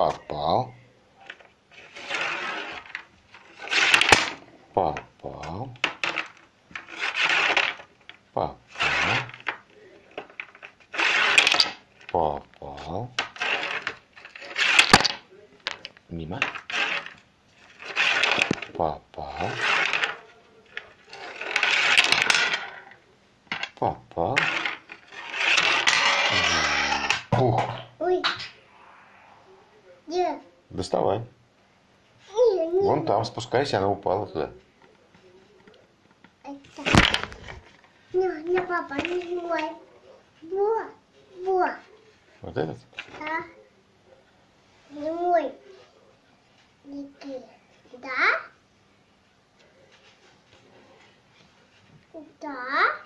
papal. Papal. Papal. Papal. Papau, lima, papal. Papal porco. Доставай. Вон там, спускайся, она упала туда. Это. Не, не, папа, не мой. Во, во. Вот этот? Да. Не мой. Да? Да.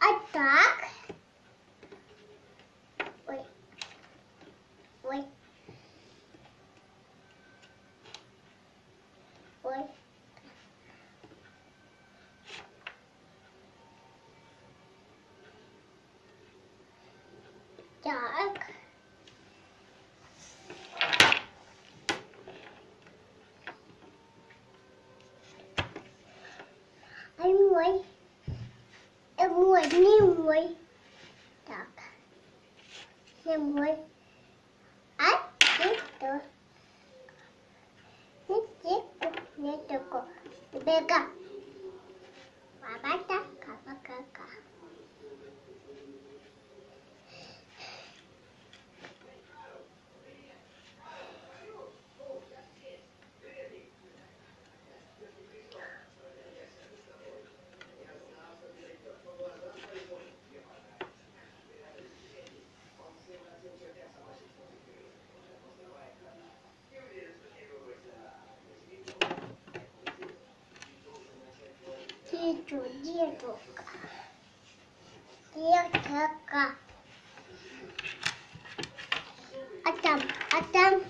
А так? Так. Ай мой. Э, мой, не мой. Так. Не мой. А это. Не это, не это. Бега. Деду, дедушка. Дедушка. А там, а там